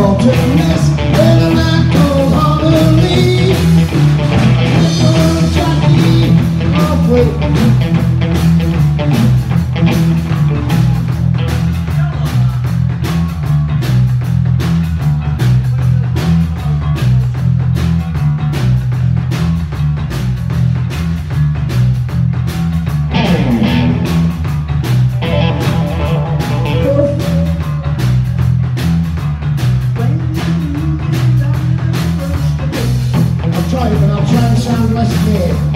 I'll take まして。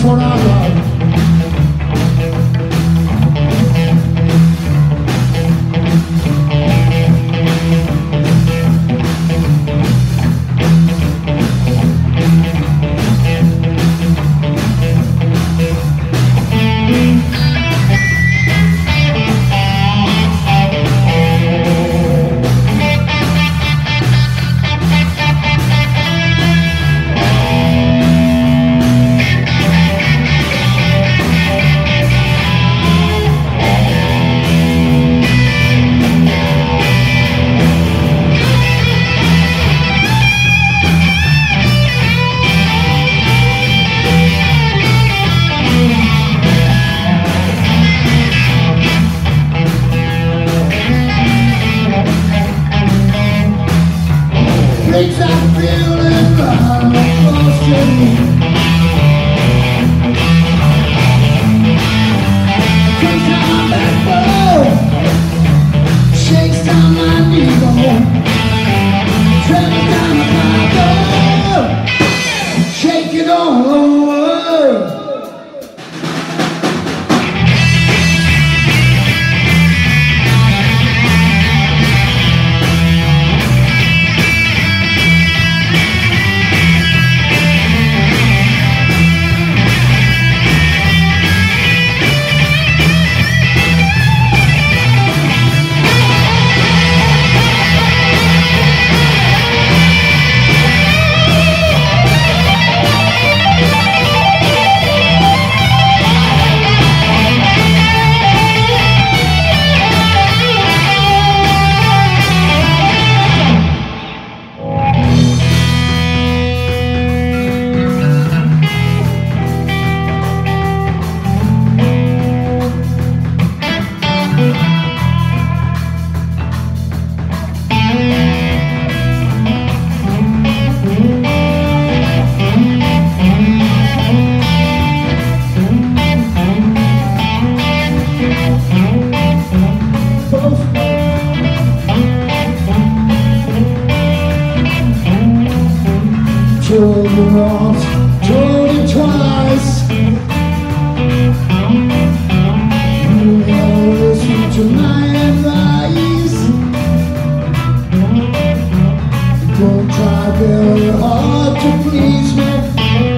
for now. Told you once, told you twice. You never listen to my advice Don't try very hard to please me.